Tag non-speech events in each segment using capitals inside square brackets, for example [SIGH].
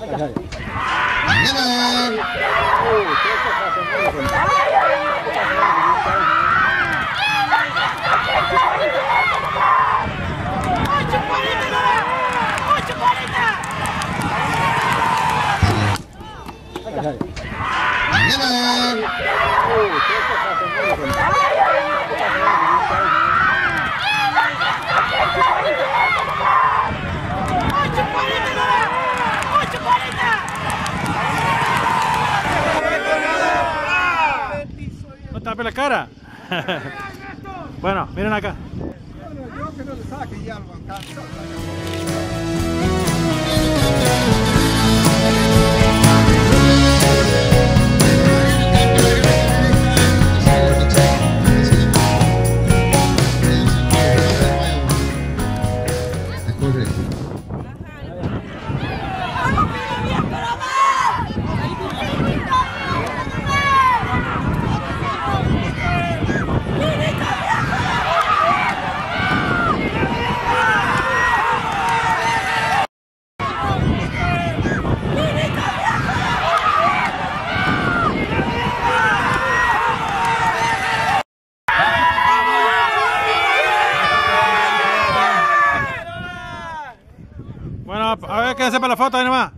Oh, tape la cara. [LAUGHS] bueno, miren acá. Yo que no le saque ya lo alcanza. A ver, quédense para la foto ahí nomás.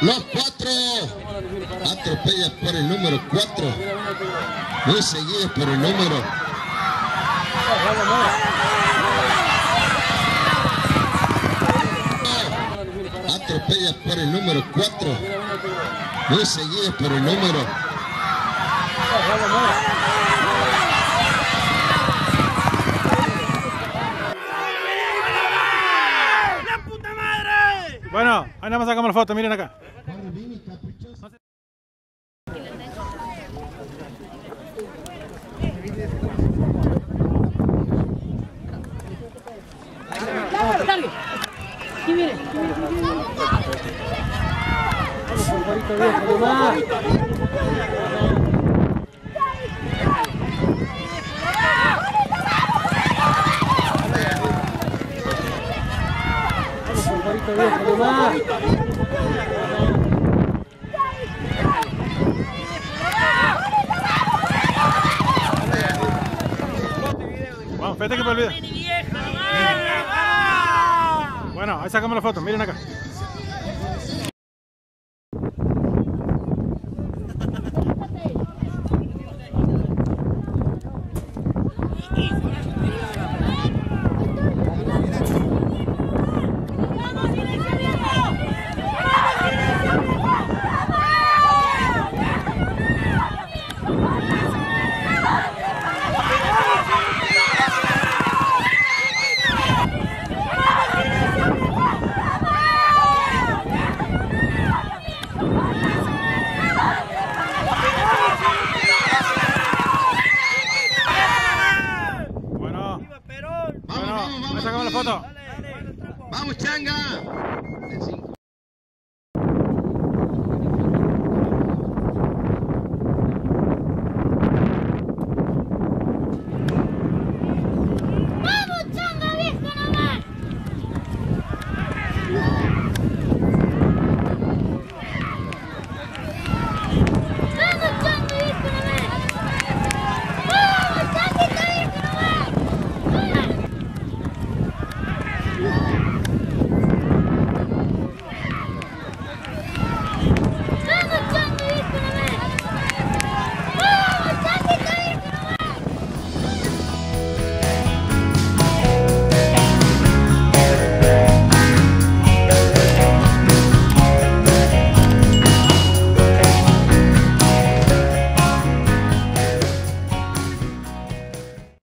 Los cuatro atropellas por el número cuatro. Muy seguidos por el número. Atropellas por el número cuatro. Muy seguidos por el número. Bueno, ahí nada más sacamos la foto, miren acá. Give it. Give it. Give it. Favorito viejo, Luma. Favorito viejo, Luma. Vamos, espérate que me olvide. Bueno, ahí sacamos la foto, miren acá. Bueno, bueno, ahí sacamos la Vamos, changa.